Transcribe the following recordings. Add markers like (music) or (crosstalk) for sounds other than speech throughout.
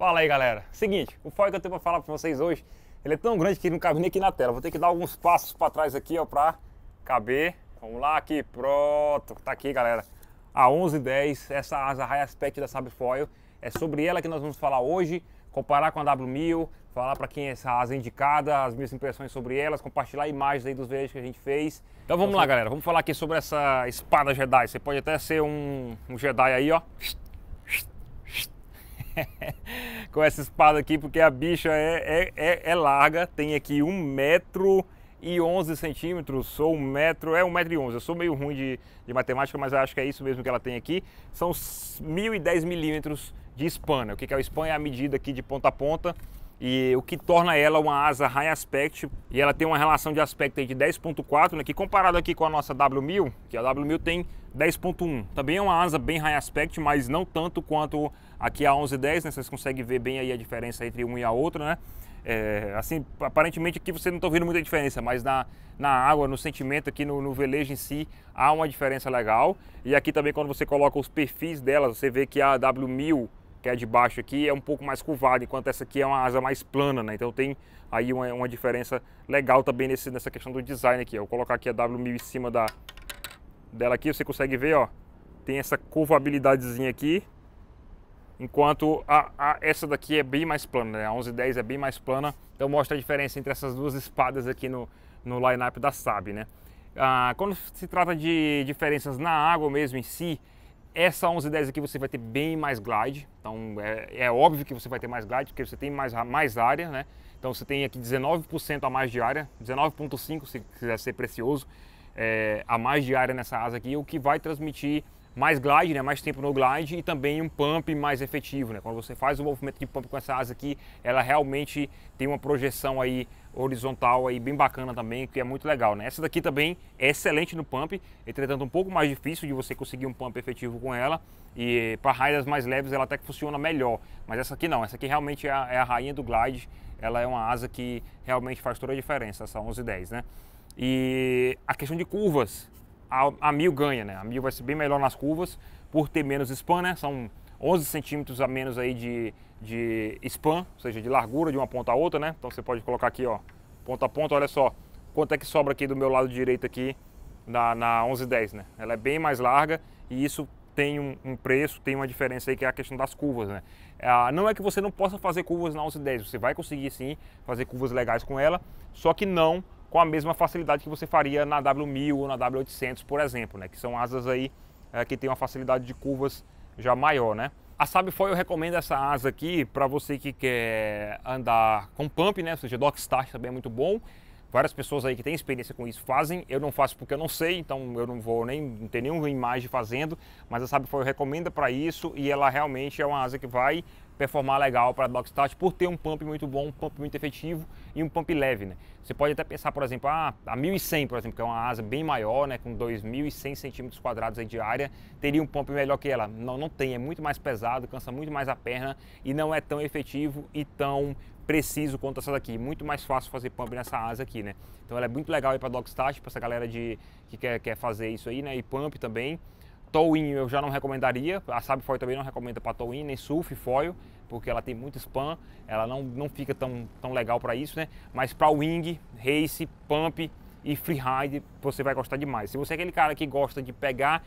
Fala aí galera, seguinte, o foil que eu tenho para falar para vocês hoje, ele é tão grande que não cabe nem aqui na tela, vou ter que dar alguns passos para trás aqui ó, para caber, vamos lá aqui, pronto, tá aqui galera, a 1110, essa asa High Aspect da Sabfoil, é sobre ela que nós vamos falar hoje, comparar com a W1000, falar para quem é essa asa indicada, as minhas impressões sobre elas, compartilhar imagens aí dos vídeos que a gente fez. Então vamos lá, galera, vamos falar aqui sobre essa espada Jedi. Você pode até ser um, um Jedi aí, ó. (laughs) (laughs) com essa espada aqui, porque a bicha é, é, é, é larga, tem aqui um metro e 11 centímetros, sou um metro, é um metro e 11. Eu sou meio ruim de, de matemática, mas acho que é isso mesmo que ela tem aqui. São 1010 milímetros de span. Né? O que é o span? É a medida aqui de ponta a ponta e o que torna ela uma asa high aspect e ela tem uma relação de aspecto de 10.4, né, que comparado aqui com a nossa W1000, que a W1000 tem 10.1. Também é uma asa bem high aspect, mas não tanto quanto aqui a 1110, né, vocês conseguem ver bem aí a diferença entre uma e a outra, né? É, assim, aparentemente aqui você não está vendo muita diferença, mas na, na água, no sentimento aqui no, no, velejo em si, há uma diferença legal. E aqui também quando você coloca os perfis delas, você vê que a W1000 que é de baixo aqui, é um pouco mais curvada, enquanto essa aqui é uma asa mais plana, né? Então tem aí uma, uma diferença legal também nesse, nessa questão do design aqui. Eu vou colocar aqui a W1000 em cima da, dela aqui, você consegue ver, ó, tem essa curvabilidadezinha aqui, enquanto a, a, essa daqui é bem mais plana, né? A 1110 é bem mais plana, então mostra a diferença entre essas duas espadas aqui no, no line-up da Saab, né? Ah, quando se trata de diferenças na água mesmo em si, essa 1110 aqui você vai ter bem mais glide, então é, é, óbvio que você vai ter mais glide, porque você tem mais, mais área, né? Então você tem aqui 19% a mais de área, 19,5% se quiser ser precioso, é, a mais de área nessa asa aqui, o que vai transmitir mais glide, né, mais tempo no glide e também um pump mais efetivo. Né? Quando você faz o movimento de pump com essa asa aqui, ela realmente tem uma projeção aí horizontal aí bem bacana também, que é muito legal. Né? Essa daqui também é excelente no pump, entretanto um pouco mais difícil de você conseguir um pump efetivo com ela e para raidas mais leves ela até que funciona melhor, mas essa aqui não, essa aqui realmente é a, é a rainha do glide, ela é uma asa que realmente faz toda a diferença, essa 1110, né? E a questão de curvas, a, a mil ganha, né? A mil vai ser bem melhor nas curvas por ter menos span, né? São 11 centímetros a menos aí de, de span, ou seja, de largura de uma ponta a outra, né? Então você pode colocar aqui, ó, ponta a ponta, olha só quanto é que sobra aqui do meu lado direito aqui na, na 1110, né? Ela é bem mais larga e isso tem um, um, preço, tem uma diferença aí que é a questão das curvas, né? Ah, não é que você não possa fazer curvas na 1110, você vai conseguir sim fazer curvas legais com ela, só que não com a mesma facilidade que você faria na W1000 ou na W800, por exemplo, né? que são asas aí é, que tem uma facilidade de curvas já maior, né? A eu recomendo essa asa aqui para você que quer andar com pump, né? Ou seja, dock start também é muito bom. Várias pessoas aí que têm experiência com isso fazem. Eu não faço porque eu não sei, então eu não vou nem não ter nenhuma imagem fazendo. Mas a Sabfoil recomenda para isso e ela realmente é uma asa que vai performar legal para dock start por ter um pump muito bom, um pump muito efetivo e um pump leve, né? Você pode até pensar, por exemplo, ah, a 1100, por exemplo, que é uma asa bem maior, né, com 2.100 centímetros quadrados de área, teria um pump melhor que ela. Não, não tem, é muito mais pesado, cansa muito mais a perna e não é tão efetivo e tão preciso quanto essa daqui. Muito mais fácil fazer pump nessa asa aqui, né? Então ela é muito legal aí para start, para essa galera de, que quer, quer fazer isso aí, né? E pump também. Towing eu já não recomendaria, a Sabe Foil também não recomenda para towing, nem surf foil, porque ela tem muito spam, ela não, não fica tão, tão legal para isso, né? Mas para wing, race, pump e freeride você vai gostar demais. Se você é aquele cara que gosta de pegar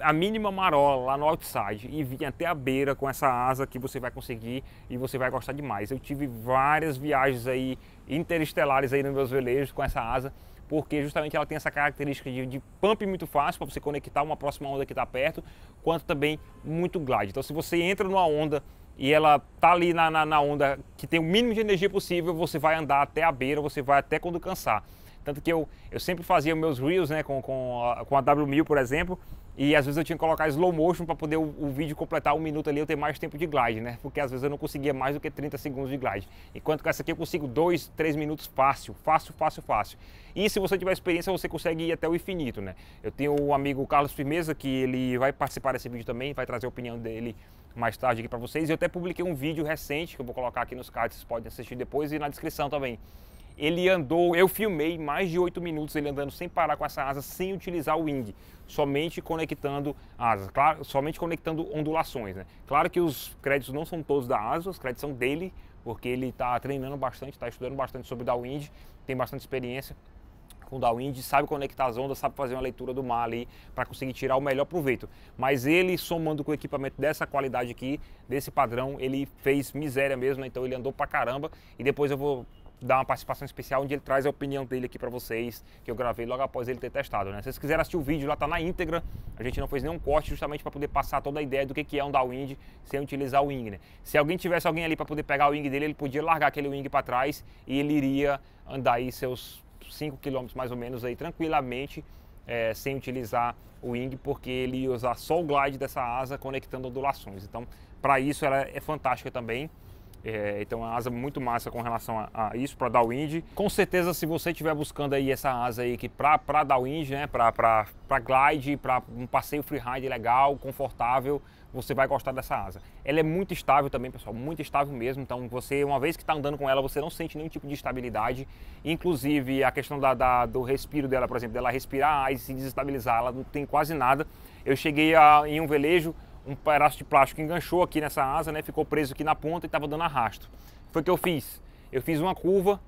a mínima marola lá no outside e vir até a beira com essa asa que você vai conseguir e você vai gostar demais. Eu tive várias viagens aí interestelares aí nos meus velejos com essa asa porque justamente ela tem essa característica de, de pump muito fácil para você conectar uma próxima onda que está perto, quanto também muito glide. Então se você entra numa onda e ela tá ali na, na, na, onda que tem o mínimo de energia possível, você vai andar até a beira, você vai até quando cansar. Tanto que eu, eu sempre fazia meus reels né, com, com, a, com a W1000, por exemplo, e às vezes eu tinha que colocar slow motion para poder o, o, vídeo completar um minuto ali eu ter mais tempo de glide, né? Porque às vezes eu não conseguia mais do que 30 segundos de glide. Enquanto que essa aqui eu consigo 2, 3 minutos fácil, fácil, fácil, fácil. E se você tiver experiência, você consegue ir até o infinito, né? Eu tenho o um amigo Carlos Firmeza, que ele vai participar desse vídeo também, vai trazer a opinião dele mais tarde aqui para vocês. Eu até publiquei um vídeo recente, que eu vou colocar aqui nos cards, vocês podem assistir depois e na descrição também Ele andou, eu filmei mais de 8 minutos ele andando sem parar com essa asa, sem utilizar o wing, somente conectando asas, claro, somente conectando ondulações. Né? Claro que os créditos não são todos da asa, os créditos são dele, porque ele está treinando bastante, está estudando bastante sobre downwind, tem bastante experiência com downwind, sabe conectar as ondas, sabe fazer uma leitura do mar ali para conseguir tirar o melhor proveito. Mas ele somando com o equipamento dessa qualidade aqui, desse padrão, ele fez miséria mesmo, né? então ele andou pra caramba e depois eu vou dar uma participação especial onde ele traz a opinião dele aqui para vocês, que eu gravei logo após ele ter testado, né? Se vocês quiserem assistir o vídeo, lá tá na íntegra, a gente não fez nenhum corte justamente para poder passar toda a ideia do que é um downwind sem utilizar o wing, né? Se alguém tivesse alguém ali para poder pegar o wing dele, ele podia largar aquele wing para trás e ele iria andar aí seus 5 km mais ou menos aí tranquilamente, é, sem utilizar o wing, porque ele ia usar só o glide dessa asa conectando ondulações. Então, para isso ela é fantástica também. É, então a asa muito massa com relação a, a isso para downwind. Com certeza se você estiver buscando aí essa asa aí que para downwind, né, para glide, para um passeio freeride legal, confortável, você vai gostar dessa asa. Ela é muito estável também, pessoal, muito estável mesmo. Então você, uma vez que está andando com ela, você não sente nenhum tipo de estabilidade. Inclusive a questão da, da, do respiro dela, por exemplo, dela respirar e se desestabilizar, ela não tem quase nada. Eu cheguei a, em um velejo um pedaço de plástico enganchou aqui nessa asa, né? Ficou preso aqui na ponta e estava dando arrasto. Foi o que eu fiz. Eu fiz uma curva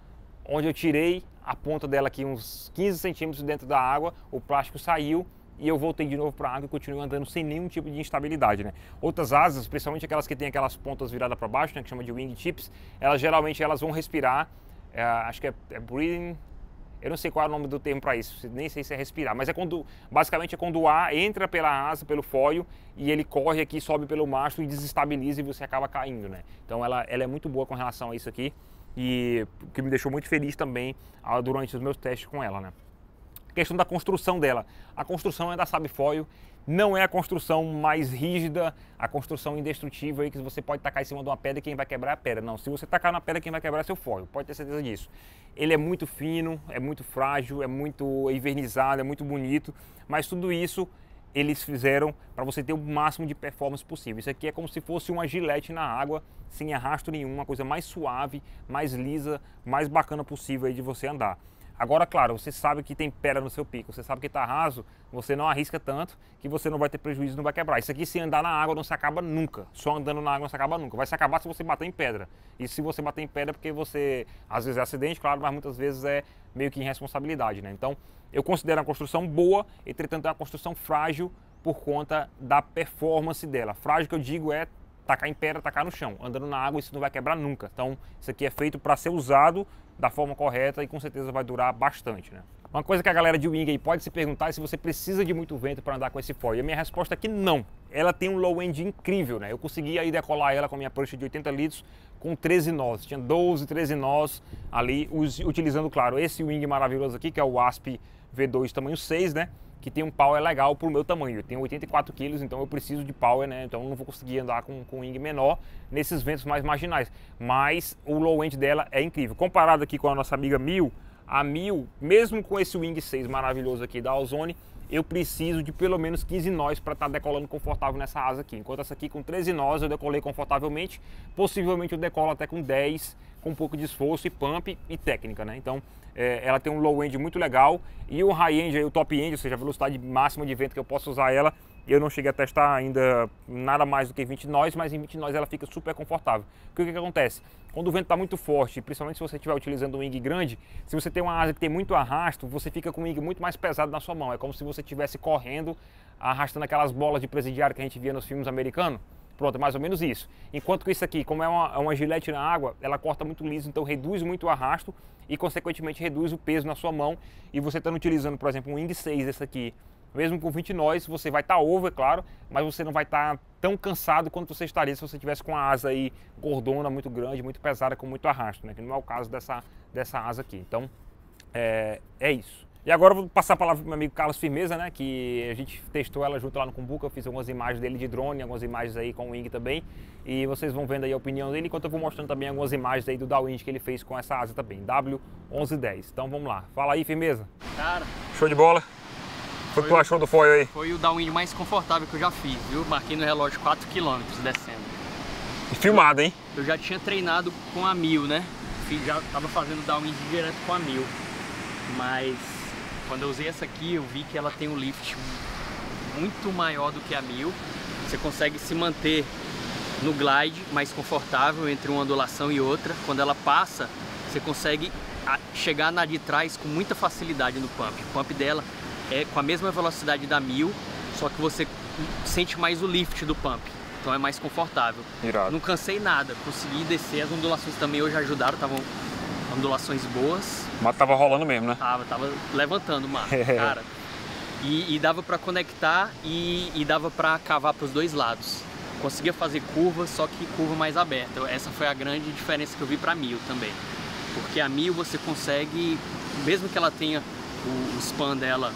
onde eu tirei a ponta dela aqui uns 15 centímetros dentro da água, o plástico saiu e eu voltei de novo para a água e continuei andando sem nenhum tipo de instabilidade, né? Outras asas, principalmente aquelas que têm aquelas pontas viradas para baixo, né, que chama de wingtips, elas geralmente elas vão respirar, é, acho que é, é breathing, eu não sei qual é o nome do termo para isso, nem sei se é respirar, mas é quando, basicamente é quando o ar entra pela asa, pelo fólio, e ele corre aqui, sobe pelo mastro e desestabiliza e você acaba caindo, né? Então ela, ela é muito boa com relação a isso aqui e que me deixou muito feliz também ah, durante os meus testes com ela, né? questão da construção dela. A construção é da Sabifoil, não é a construção mais rígida, a construção indestrutível aí que você pode tacar em cima de uma pedra e quem vai quebrar é a pedra. Não, se você tacar na pedra, quem vai quebrar é seu foil, pode ter certeza disso. Ele é muito fino, é muito frágil, é muito envernizado, é muito bonito, mas tudo isso eles fizeram para você ter o máximo de performance possível. Isso aqui é como se fosse uma gilete na água, sem arrasto nenhum, uma coisa mais suave, mais lisa, mais bacana possível aí de você andar. Agora, claro, você sabe que tem pedra no seu pico, você sabe que está raso, você não arrisca tanto que você não vai ter prejuízo, não vai quebrar. Isso aqui, se andar na água, não se acaba nunca. Só andando na água não se acaba nunca. Vai se acabar se você bater em pedra. E se você bater em pedra, porque você, às vezes é acidente, claro, mas muitas vezes é meio que irresponsabilidade, né? Então, eu considero a construção boa, entretanto, é uma construção frágil por conta da performance dela. Frágil que eu digo é tacar em pedra, tacar no chão. Andando na água, isso não vai quebrar nunca. Então, isso aqui é feito para ser usado da forma correta e com certeza vai durar bastante, né? Uma coisa que a galera de wing pode se perguntar é se você precisa de muito vento para andar com esse foil. E a minha resposta é que não. Ela tem um low end incrível, né? Eu consegui aí decolar ela com a minha prancha de 80 litros com 13 nós. Tinha 12, 13 nós ali, utilizando, claro, esse wing maravilhoso aqui, que é o Asp V2 tamanho 6, né? Que tem um power legal para o meu tamanho. Eu tenho 84 quilos, então eu preciso de power, né? Então eu não vou conseguir andar com, com wing menor nesses ventos mais marginais. Mas o low end dela é incrível. Comparado aqui com a nossa amiga Mil, a Mil, mesmo com esse wing 6 maravilhoso aqui da Ozone, eu preciso de pelo menos 15 nós para estar tá decolando confortável nessa asa aqui. Enquanto essa aqui com 13 nós eu decolei confortavelmente, possivelmente eu decolo até com 10, com um pouco de esforço e pump e técnica, né? Então é, ela tem um low end muito legal e o high end, o top end, ou seja, a velocidade máxima de vento que eu posso usar ela, eu não cheguei a testar ainda nada mais do que 20 nós, mas em 20 nós ela fica super confortável. O que, que acontece? Quando o vento está muito forte, principalmente se você estiver utilizando um wing grande, se você tem uma asa que tem muito arrasto, você fica com o wing muito mais pesado na sua mão. É como se você estivesse correndo, arrastando aquelas bolas de presidiário que a gente via nos filmes americanos. Pronto, é mais ou menos isso. Enquanto que isso aqui, como é uma, é uma gilete na água, ela corta muito liso, então reduz muito o arrasto e, consequentemente, reduz o peso na sua mão. E você estando utilizando, por exemplo, um Wing 6 desse aqui, mesmo com 20 nós, você vai estar tá over, claro, mas você não vai estar tá tão cansado quanto você estaria se você tivesse com a asa aí gordona, muito grande, muito pesada, com muito arrasto, né? Que não é o caso dessa, dessa asa aqui. Então, é, é isso. E agora eu vou passar a palavra para o meu amigo Carlos Firmeza, né? Que a gente testou ela junto lá no Cumbuca, eu fiz algumas imagens dele de drone, algumas imagens aí com o Wing também. E vocês vão vendo aí a opinião dele, enquanto eu vou mostrando também algumas imagens aí do Downwind que ele fez com essa asa também, W1110. Então vamos lá. Fala aí, Firmeza. Cara... Show de bola? Foi o que tu achou do foil aí? Foi o downwind mais confortável que eu já fiz, viu? Marquei no relógio 4 km descendo. E filmado, hein? Eu já tinha treinado com a mil, né? já estava fazendo downwind direto com a mil, mas quando eu usei essa aqui eu vi que ela tem um lift muito maior do que a mil. Você consegue se manter no glide mais confortável entre uma ondulação e outra. Quando ela passa, você consegue chegar na de trás com muita facilidade no pump. O pump dela é com a mesma velocidade da mil, só que você sente mais o lift do pump. Então é mais confortável. Irado. Não cansei nada, consegui descer. As ondulações também hoje ajudaram, estavam ondulações boas. Mas tava rolando mesmo, né? Tava, tava levantando o mar, (laughs) cara. E, e dava para conectar e, e dava para cavar para os dois lados. Conseguia fazer curvas, só que curva mais aberta. Essa foi a grande diferença que eu vi para mil também. Porque a mil você consegue, mesmo que ela tenha o, o span dela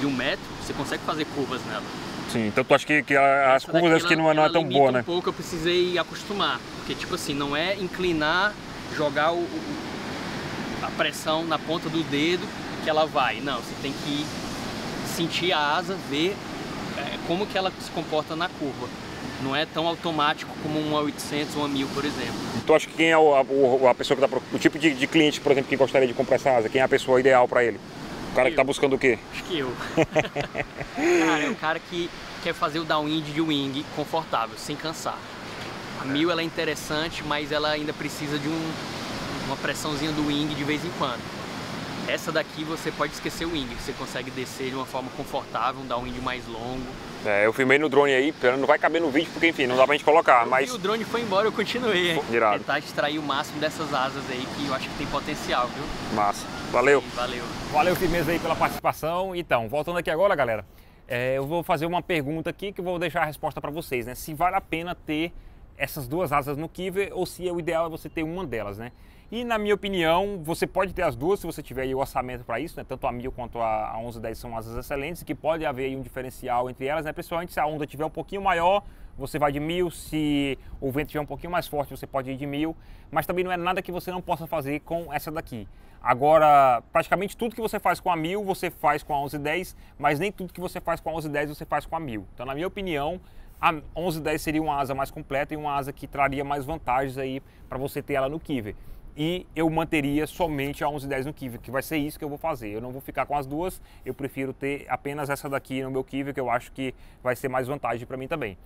de um metro, você consegue fazer curvas nela. Sim, então tu acha que, que as Essa curvas que não, é, não é tão boa, né? um pouco eu precisei acostumar, porque tipo assim, não é inclinar, jogar o, a pressão na ponta do dedo que ela vai. Não, você tem que sentir a asa, ver é, como que ela se comporta na curva. Não é tão automático como um 800 ou um 1000, por exemplo. Tu acha que quem é o, a, a pessoa que está o tipo de, de, cliente, por exemplo, que gostaria de comprar essa asa? Quem é a pessoa ideal para ele? O cara eu. que está buscando o quê? Acho que eu. (laughs) cara, é o cara que quer fazer o downwind de wing confortável, sem cansar. A 1000 ela é interessante, mas ela ainda precisa de um, uma pressãozinha do wing de vez em quando. Essa daqui você pode esquecer o wing, você consegue descer de uma forma confortável, um downwind mais longo. É, eu filmei no drone aí, não vai caber no vídeo porque enfim, não dá pra gente colocar, eu mas... o drone foi embora, eu continuei, hein? Irado. Tentar extrair o máximo dessas asas aí que eu acho que tem potencial, viu? Massa. Valeu. Sim, valeu. Valeu, firmeza aí pela participação. Então, voltando aqui agora, galera, é, eu vou fazer uma pergunta aqui que eu vou deixar a resposta para vocês, né? Se vale a pena ter essas duas asas no Kiver ou se é o ideal é você ter uma delas, né? E na minha opinião, você pode ter as duas se você tiver o orçamento para isso, né? Tanto a 1000 quanto a 1110 são asas excelentes, que pode haver um diferencial entre elas, né? Principalmente se a onda tiver um pouquinho maior, você vai de 1000, se o vento estiver um pouquinho mais forte, você pode ir de 1000, mas também não é nada que você não possa fazer com essa daqui. Agora, praticamente tudo que você faz com a 1000, você faz com a 1110, mas nem tudo que você faz com a 1110 você faz com a 1000. Então, na minha opinião, a 1110 seria uma asa mais completa e uma asa que traria mais vantagens aí para você ter ela no Kiver e eu manteria somente a 1110 no Kiwi, que vai ser isso que eu vou fazer. Eu não vou ficar com as duas, eu prefiro ter apenas essa daqui no meu Kiwi, que eu acho que vai ser mais vantagem para mim também.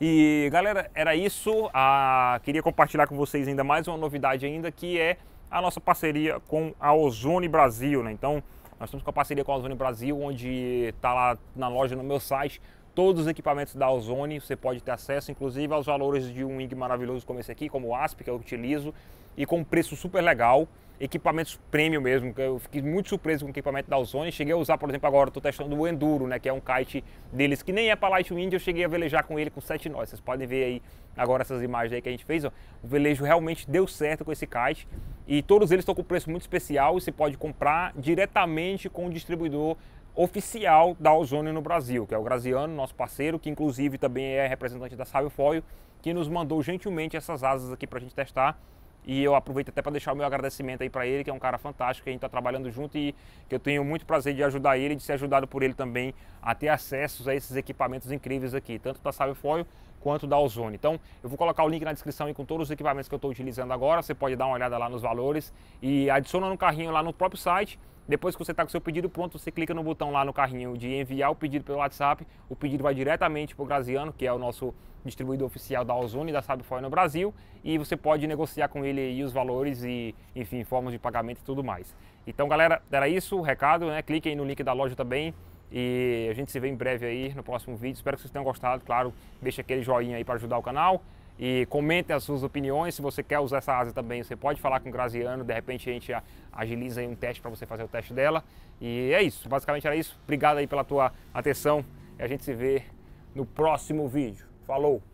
E galera, era isso. Ah, queria compartilhar com vocês ainda mais uma novidade ainda, que é a nossa parceria com a Ozone Brasil, né? Então, nós estamos com a parceria com a Ozone Brasil, onde está lá na loja no meu site todos os equipamentos da Ozone, você pode ter acesso, inclusive aos valores de um wing maravilhoso como esse aqui, como o ASP, que eu utilizo, e com um preço super legal, equipamentos premium mesmo, eu fiquei muito surpreso com o equipamento da Ozone, cheguei a usar, por exemplo, agora estou testando o Enduro, né, que é um kite deles que nem é para light wind, eu cheguei a velejar com ele com 7 nós, vocês podem ver aí agora essas imagens aí que a gente fez, ó. o velejo realmente deu certo com esse kite, e todos eles estão com preço muito especial, e você pode comprar diretamente com o distribuidor oficial da Ozone no Brasil, que é o Graziano, nosso parceiro, que inclusive também é representante da Sábio Foil, que nos mandou gentilmente essas asas aqui para a gente testar. E eu aproveito até para deixar o meu agradecimento aí para ele, que é um cara fantástico, que a gente está trabalhando junto e que eu tenho muito prazer de ajudar ele, de ser ajudado por ele também a ter acesso a esses equipamentos incríveis aqui, tanto da Sábio quanto da Ozone. Então, eu vou colocar o link na descrição aí com todos os equipamentos que eu estou utilizando agora, você pode dar uma olhada lá nos valores e adiciona no carrinho lá no próprio site depois que você está com o seu pedido pronto, você clica no botão lá no carrinho de enviar o pedido pelo WhatsApp. O pedido vai diretamente para o Graziano, que é o nosso distribuidor oficial da Ozone da Sabify no Brasil. E você pode negociar com ele aí os valores e, enfim, formas de pagamento e tudo mais. Então, galera, era isso o recado, né? Clique aí no link da loja também. E a gente se vê em breve aí no próximo vídeo. Espero que vocês tenham gostado. Claro, deixa aquele joinha aí para ajudar o canal e comentem as suas opiniões. Se você quer usar essa asa também, você pode falar com o Graziano, de repente a gente agiliza aí um teste para você fazer o teste dela. E é isso, basicamente era isso. Obrigado aí pela tua atenção e a gente se vê no próximo vídeo. Falou!